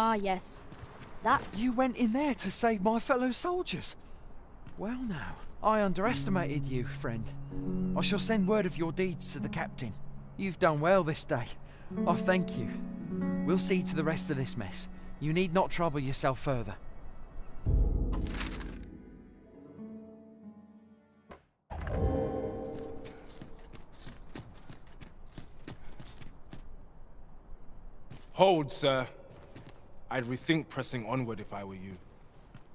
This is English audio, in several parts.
Ah, yes. That's... You went in there to save my fellow soldiers. Well now, I underestimated you, friend. I shall send word of your deeds to the captain. You've done well this day. I thank you. We'll see to the rest of this mess. You need not trouble yourself further. Hold, sir. I'd rethink pressing onward if I were you.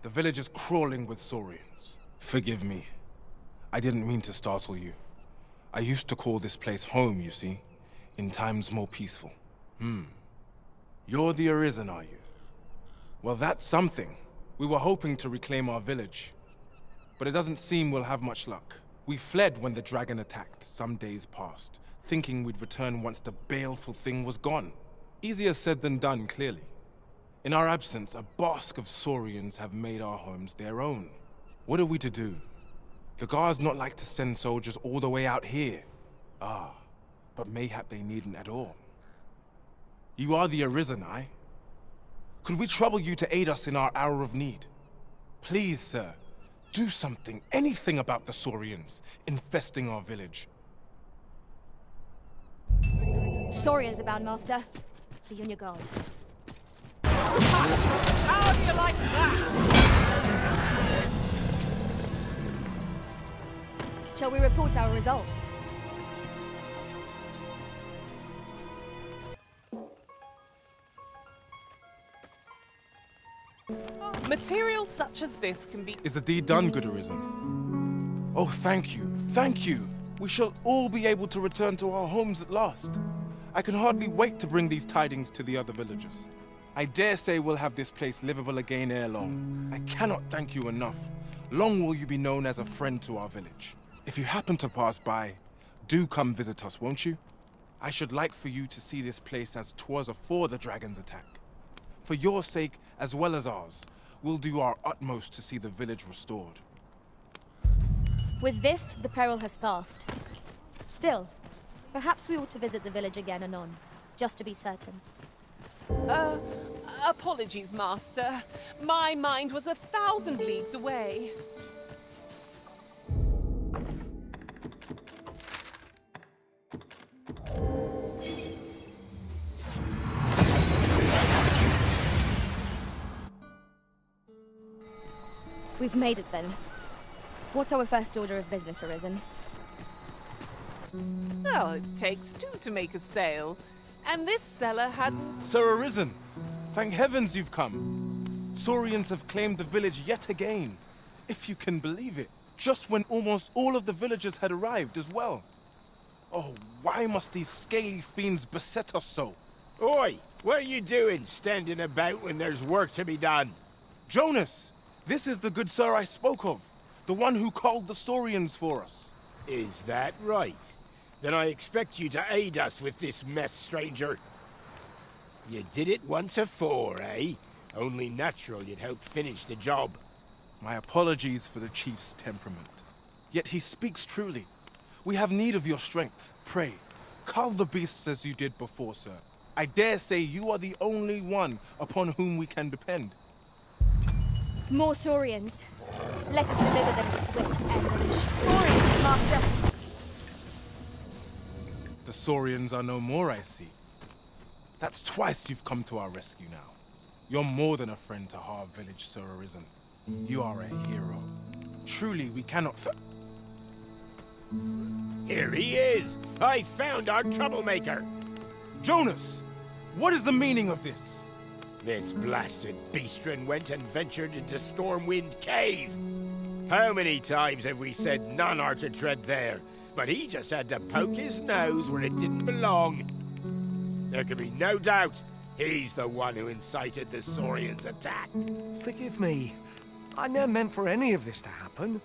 The village is crawling with saurians. Forgive me. I didn't mean to startle you. I used to call this place home, you see, in times more peaceful. Hmm. You're the Arisen, are you? Well, that's something. We were hoping to reclaim our village. But it doesn't seem we'll have much luck. We fled when the dragon attacked some days past, thinking we'd return once the baleful thing was gone. Easier said than done, clearly. In our absence, a bask of saurians have made our homes their own. What are we to do? The guards not like to send soldiers all the way out here. Ah, but mayhap they needn't at all. You are the Arisen, I. Could we trouble you to aid us in our hour of need? Please, sir, do something, anything about the Saurians infesting our village. Saurians abound, Master. Be on your guard. How do you like that? Shall we report our results? Materials such as this can be... Is the deed done, good Arisen? Oh, thank you, thank you. We shall all be able to return to our homes at last. I can hardly wait to bring these tidings to the other villagers. I dare say we'll have this place livable again ere long. I cannot thank you enough. Long will you be known as a friend to our village. If you happen to pass by, do come visit us, won't you? I should like for you to see this place as 'twas afore the dragon's attack. For your sake, as well as ours, we'll do our utmost to see the village restored. With this, the peril has passed. Still, perhaps we ought to visit the village again anon, just to be certain. Uh, apologies, Master. My mind was a thousand leagues away. We've made it then. What's our first order of business, Arisen? Oh, it takes two to make a sale. And this seller had... Sir Arisen, thank heavens you've come. Saurians have claimed the village yet again. If you can believe it, just when almost all of the villagers had arrived as well. Oh, why must these scaly fiends beset us so? Oi! What are you doing, standing about when there's work to be done? Jonas! This is the good sir I spoke of. The one who called the Saurians for us. Is that right? Then I expect you to aid us with this mess, stranger. You did it once afore, eh? Only natural you'd help finish the job. My apologies for the chief's temperament. Yet he speaks truly. We have need of your strength. Pray, cull the beasts as you did before, sir. I dare say you are the only one upon whom we can depend. More Saurians. Let us deliver them swift and Saurians are no more, I see. That's twice you've come to our rescue now. You're more than a friend to Harve Village, Sir Arisen. You are a hero. Truly, we cannot Here he is! I found our troublemaker! Jonas! What is the meaning of this? This blasted beastren went and ventured into Stormwind Cave! How many times have we said none are to tread there? But he just had to poke his nose where it didn't belong. There can be no doubt he's the one who incited the Saurians' attack. Forgive me. I never meant for any of this to happen.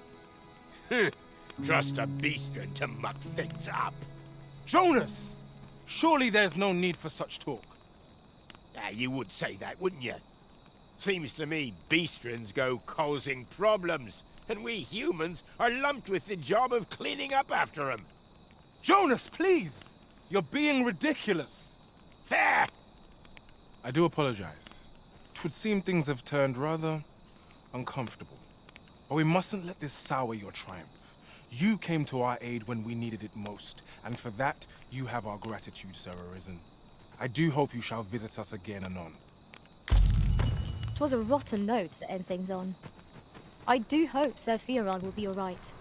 Trust a beastren to muck things up. Jonas! Surely there's no need for such talk. Ah, you would say that, wouldn't you? Seems to me beastrens go causing problems and we humans are lumped with the job of cleaning up after him. Jonas, please! You're being ridiculous. Fair! I do apologize. apologize. 'Twould seem things have turned rather uncomfortable. But we mustn't let this sour your triumph. You came to our aid when we needed it most, and for that, you have our gratitude, Sir Arisen. I do hope you shall visit us again anon. Twas a rotten note to end things on. I do hope Sir will be alright.